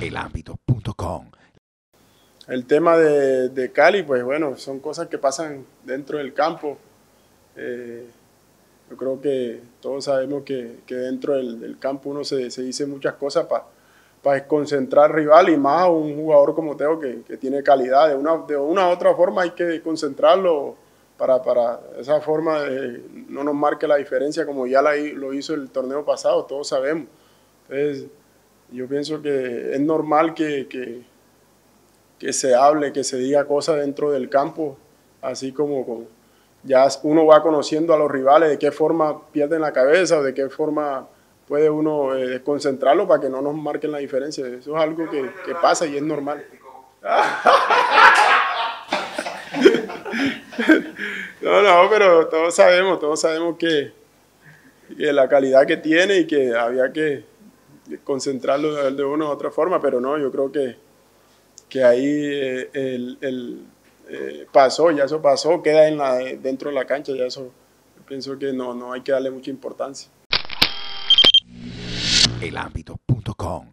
elámbito.com. El tema de, Cali, pues bueno, son cosas que pasan dentro del campo. Eh, yo creo que todos sabemos que, que dentro del, campo uno se, se dice muchas cosas para para desconcentrar al rival y más a un jugador como Teo que, que, tiene calidad. De una, de una u otra forma hay que concentrarlo para, para esa forma de, no nos marque la diferencia como ya lo hizo el torneo pasado, todos sabemos. Entonces, yo pienso que es normal que, que, se hable, que se diga cosas dentro del campo, así como, como ya uno va conociendo a los rivales, de qué forma pierden la cabeza de qué forma puede uno eh, desconcentrarlo para que no nos marquen la diferencia. Eso es algo que, que pasa y es normal. no, no, pero todos sabemos, todos sabemos que, que, la calidad que tiene y que había que concentrarlo de, una u otra forma, pero no, yo creo que, que ahí eh, el, el eh, pasó, ya eso pasó, queda en la, dentro de la cancha, ya eso pienso que no, no hay que darle mucha importancia. Elámbito.com